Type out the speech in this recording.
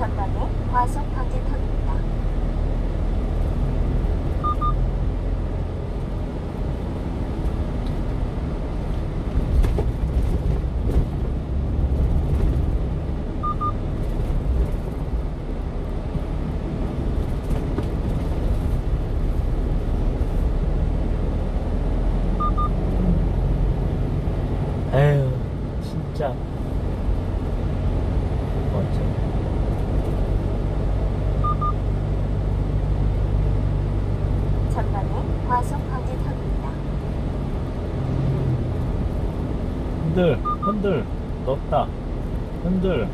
전반에 과속 방지턱입니다. 진짜 흔들 흔들 넣었다. 흔들